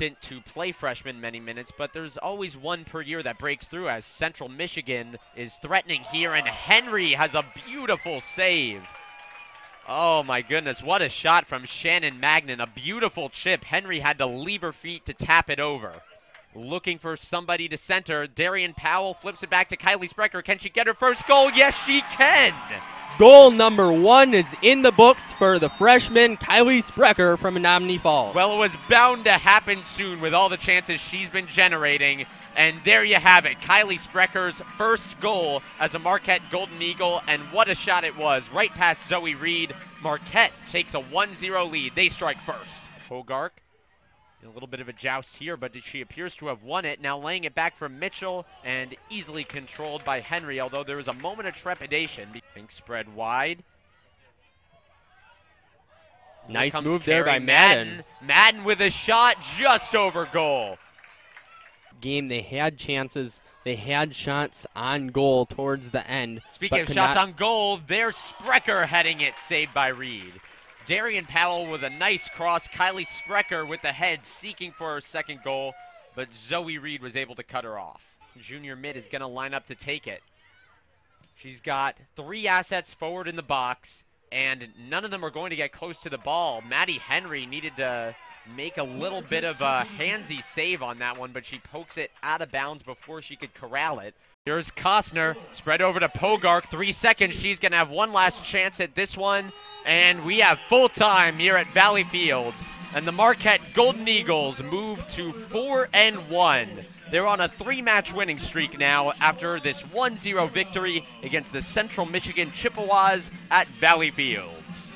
reluctant to play freshmen many minutes, but there's always one per year that breaks through as Central Michigan is threatening here, and Henry has a beautiful save. Oh my goodness, what a shot from Shannon Magnan. A beautiful chip. Henry had to leave her feet to tap it over. Looking for somebody to center. Darian Powell flips it back to Kylie Sprecher. Can she get her first goal? Yes, she can. Goal number one is in the books for the freshman Kylie Sprecher from Menomonee Falls. Well, it was bound to happen soon with all the chances she's been generating. And there you have it. Kylie Sprecher's first goal as a Marquette Golden Eagle. And what a shot it was. Right past Zoe Reed. Marquette takes a 1 0 lead. They strike first. Hogark a little bit of a joust here, but she appears to have won it. Now laying it back from Mitchell and easily controlled by Henry, although there was a moment of trepidation. Pink spread wide. Nice move there by Madden. Madden. Madden with a shot just over goal. Game, they had chances. They had shots on goal towards the end. Speaking of shots on goal, there's Sprecher heading it, saved by Reed. Darian Powell with a nice cross. Kylie Sprecher with the head seeking for her second goal, but Zoe Reed was able to cut her off. Junior mid is going to line up to take it. She's got three assets forward in the box, and none of them are going to get close to the ball. Maddie Henry needed to make a little bit of a handsy save on that one, but she pokes it out of bounds before she could corral it. Here's Costner, spread over to Pogark, three seconds. She's going to have one last chance at this one, and we have full time here at Valley Fields. And the Marquette Golden Eagles move to 4 and 1. They're on a three match winning streak now after this 1 0 victory against the Central Michigan Chippewas at Valley Fields.